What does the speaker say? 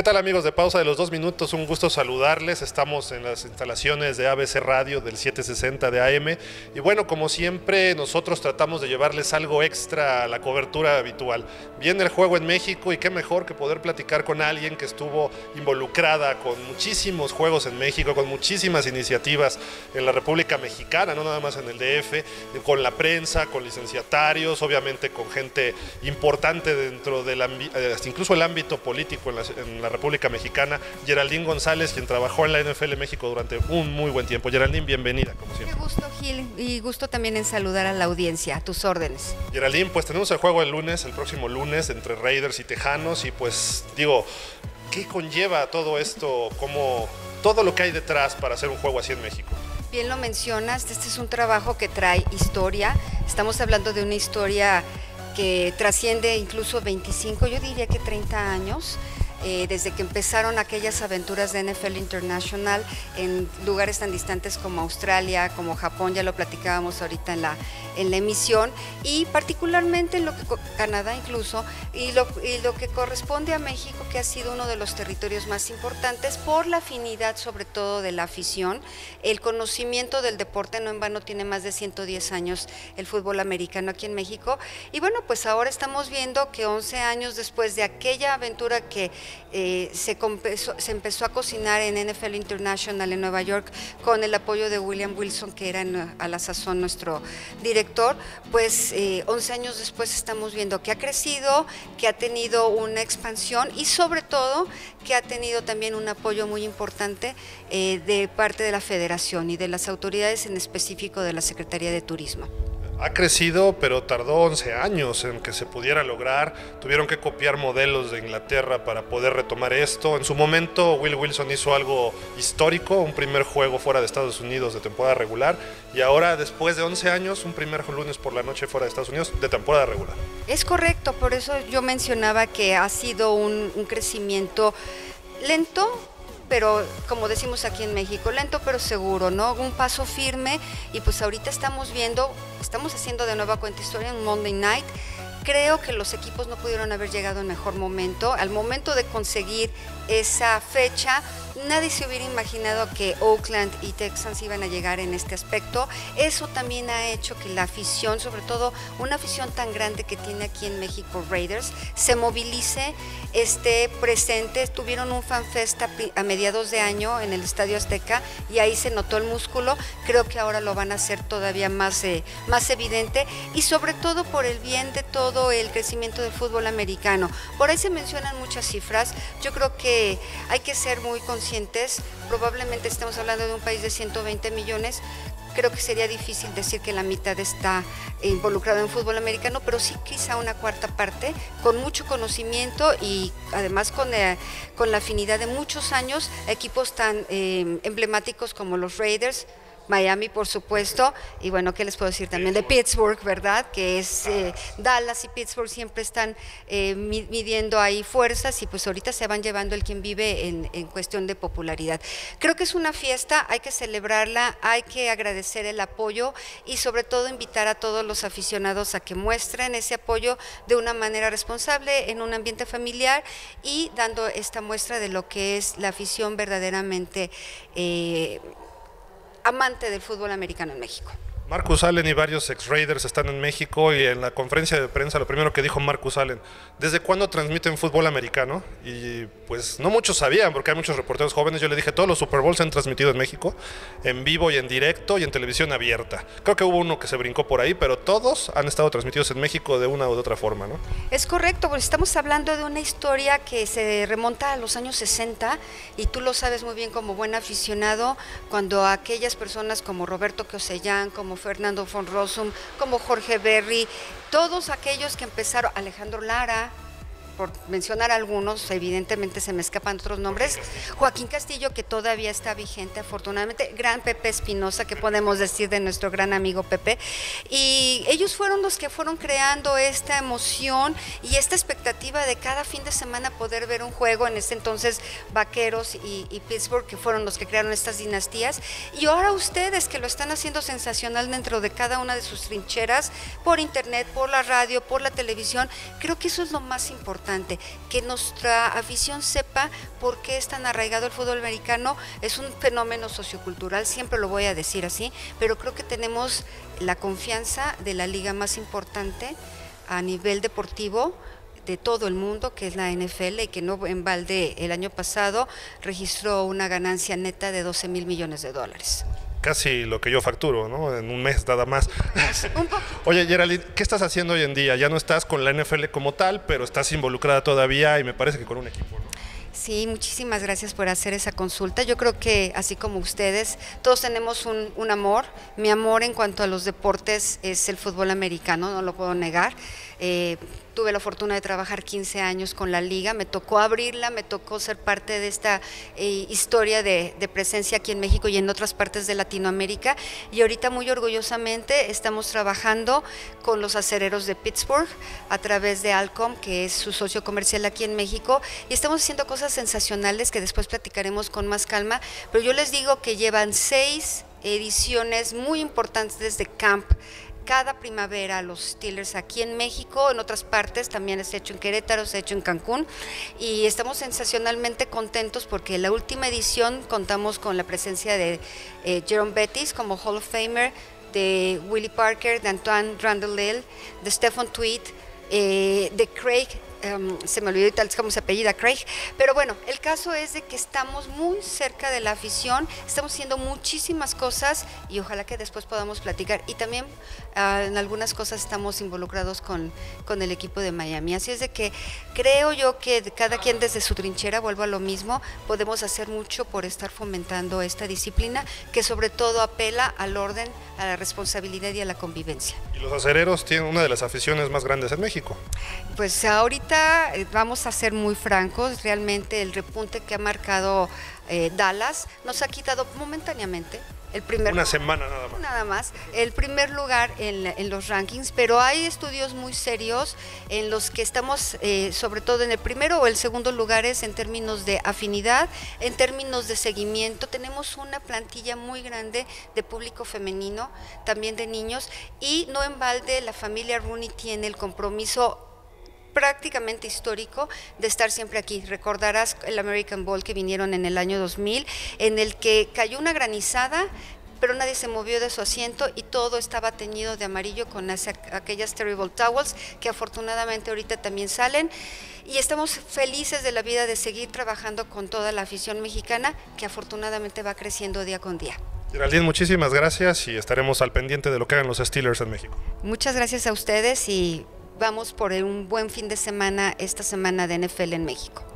¿Qué tal amigos de Pausa de los Dos Minutos? Un gusto saludarles. Estamos en las instalaciones de ABC Radio del 760 de AM. Y bueno, como siempre, nosotros tratamos de llevarles algo extra a la cobertura habitual. Viene el juego en México y qué mejor que poder platicar con alguien que estuvo involucrada con muchísimos juegos en México, con muchísimas iniciativas en la República Mexicana, no nada más en el DF, con la prensa, con licenciatarios, obviamente con gente importante dentro del eh, incluso el ámbito político en la, en la República Mexicana, Geraldine González, quien trabajó en la NFL México durante un muy buen tiempo. Geraldine, bienvenida, como siempre. Qué gusto, Gil, y gusto también en saludar a la audiencia, a tus órdenes. Geraldine, pues tenemos el juego el lunes, el próximo lunes, entre Raiders y Tejanos, y pues digo, ¿qué conlleva todo esto? como todo lo que hay detrás para hacer un juego así en México? Bien lo mencionas, este es un trabajo que trae historia. Estamos hablando de una historia que trasciende incluso 25, yo diría que 30 años. Eh, desde que empezaron aquellas aventuras de NFL International en lugares tan distantes como Australia, como Japón, ya lo platicábamos ahorita en la, en la emisión, y particularmente en lo que Canadá incluso, y lo, y lo que corresponde a México, que ha sido uno de los territorios más importantes por la afinidad sobre todo de la afición, el conocimiento del deporte, no en vano tiene más de 110 años el fútbol americano aquí en México, y bueno, pues ahora estamos viendo que 11 años después de aquella aventura que eh, se, empezó a cocinar en NFL International en Nueva York con el apoyo de William Wilson, que era a la sazón nuestro director, pues 11 eh, años después estamos viendo que ha crecido, que ha tenido una expansión y sobre todo que ha tenido también un apoyo muy importante eh, de parte de la federación y de las autoridades en específico de la Secretaría de Turismo ha crecido, pero tardó 11 años en que se pudiera lograr. Tuvieron que copiar modelos de Inglaterra para poder retomar esto. En su momento, Will Wilson hizo algo histórico, un primer juego fuera de Estados Unidos de temporada regular. Y ahora, después de 11 años, un primer lunes por la noche fuera de Estados Unidos de temporada regular. Es correcto, por eso yo mencionaba que ha sido un, un crecimiento lento, pero como decimos aquí en México, lento pero seguro, ¿no? Un paso firme y pues ahorita estamos viendo, estamos haciendo de nueva cuenta historia en Monday Night. Creo que los equipos no pudieron haber llegado en mejor momento. Al momento de conseguir esa fecha, Nadie se hubiera imaginado que Oakland y Texans iban a llegar en este aspecto. Eso también ha hecho que la afición, sobre todo una afición tan grande que tiene aquí en México Raiders, se movilice, esté presente. Tuvieron un fanfest a mediados de año en el Estadio Azteca y ahí se notó el músculo. Creo que ahora lo van a hacer todavía más, eh, más evidente y sobre todo por el bien de todo el crecimiento del fútbol americano. Por ahí se mencionan muchas cifras. Yo creo que hay que ser muy conscientes probablemente estamos hablando de un país de 120 millones, creo que sería difícil decir que la mitad está involucrado en fútbol americano, pero sí quizá una cuarta parte, con mucho conocimiento y además con, eh, con la afinidad de muchos años, equipos tan eh, emblemáticos como los Raiders, Miami, por supuesto, y bueno, ¿qué les puedo decir también? De Pittsburgh, ¿verdad? Que es eh, Dallas y Pittsburgh siempre están eh, midiendo ahí fuerzas y pues ahorita se van llevando el quien vive en, cuestión de popularidad. Creo que es una fiesta, hay que celebrarla, hay que agradecer el apoyo y sobre todo invitar a todos los aficionados a que muestren ese apoyo de una manera responsable en un ambiente familiar y dando esta muestra de lo que es la afición verdaderamente eh, amante del fútbol americano en México. Marcus Allen y varios ex-Raiders están en México y en la conferencia de prensa lo primero que dijo Marcus Allen, ¿desde cuándo transmiten fútbol americano? Y pues no muchos sabían porque hay muchos reporteros jóvenes, yo le dije, todos los Super Bowls se han transmitido en México, en vivo y en directo y en televisión abierta. Creo que hubo uno que se brincó por ahí, pero todos han estado transmitidos en México de una u otra forma, ¿no? Es correcto, pues estamos hablando de una historia que se remonta a los años 60 y tú lo sabes muy bien como buen aficionado, cuando aquellas personas como Roberto Cosellán, como Fernando von Rossum, como Jorge Berry, todos aquellos que empezaron, Alejandro Lara, por mencionar algunos, evidentemente se me escapan otros nombres, Joaquín Castillo, que todavía está vigente afortunadamente, gran Pepe Espinosa, que podemos decir de nuestro gran amigo Pepe, y ellos fueron los que fueron creando esta emoción y esta expectativa de cada fin de semana poder ver un juego, en ese entonces Vaqueros y, y Pittsburgh, que fueron los que crearon estas dinastías, y ahora ustedes que lo están haciendo sensacional dentro de cada una de sus trincheras, por internet, por la radio, por la televisión, creo que eso es lo más importante que nuestra afición sepa por qué es tan arraigado el fútbol americano. Es un fenómeno sociocultural, siempre lo voy a decir así, pero creo que tenemos la confianza de la liga más importante a nivel deportivo de todo el mundo, que es la NFL, y que no en balde el año pasado registró una ganancia neta de 12 mil millones de dólares casi lo que yo facturo, ¿no? En un mes nada más. Oye, Geraldine, ¿qué estás haciendo hoy en día? Ya no estás con la NFL como tal, pero estás involucrada todavía y me parece que con un equipo, ¿no? Sí, muchísimas gracias por hacer esa consulta. Yo creo que así como ustedes, todos tenemos un, un, amor. Mi amor en cuanto a los deportes es el fútbol americano, no lo puedo negar. Eh, tuve la fortuna de trabajar 15 años con la liga, me tocó abrirla, me tocó ser parte de esta eh, historia de, presencia aquí en México y en otras partes de Latinoamérica. Y ahorita muy orgullosamente estamos trabajando con los acereros de Pittsburgh a través de Alcom, que es su socio comercial aquí en México. Y estamos haciendo cosas sensacionales que después platicaremos con más calma, pero yo les digo que llevan seis ediciones muy importantes desde Camp cada primavera los Steelers aquí en México, en otras partes, también ha hecho en Querétaro, se ha hecho en Cancún y estamos sensacionalmente contentos porque la última edición contamos con la presencia de eh, Jerome Bettis como Hall of Famer, de Willie Parker, de Antoine Randall de Stephen Tweed, eh, de Craig Em, se me olvidó tal como se apellida Craig, pero bueno, el caso es de que estamos muy cerca de la afición, estamos haciendo muchísimas cosas y ojalá que después podamos platicar y también ah, en algunas cosas estamos involucrados con, con el equipo de Miami, así es de que creo yo que cada quien desde su trinchera, vuelvo a lo mismo, podemos hacer mucho por estar fomentando esta disciplina que sobre todo apela al orden, a la responsabilidad y a la convivencia. Y los acereros tienen una de las aficiones más grandes en México. Pues ahorita eh, vamos a ser muy francos, realmente el repunte que ha marcado eh, Dallas nos ha quitado momentáneamente el primer una semana nada más. Nada más el primer lugar en, los rankings pero hay estudios muy serios en los que estamos eh, sobre todo en el primero o el segundo lugares en términos de afinidad en términos de seguimiento. Tenemos una plantilla muy grande de público femenino también de niños y no en balde la familia Rooney tiene el compromiso prácticamente histórico de estar siempre aquí. Recordarás el American Bowl que vinieron en el año 2000, en el que cayó una granizada, pero nadie se movió de su asiento y todo estaba teñido de amarillo con aquellas Terrible Towels que afortunadamente ahorita también salen. Y estamos felices de la vida de seguir trabajando con toda la afición mexicana que afortunadamente va creciendo día con día. Geraldine, muchísimas gracias y estaremos al pendiente de lo que hagan los Steelers en México. Muchas gracias a ustedes y vamos por un buen fin de semana esta semana de NFL en México.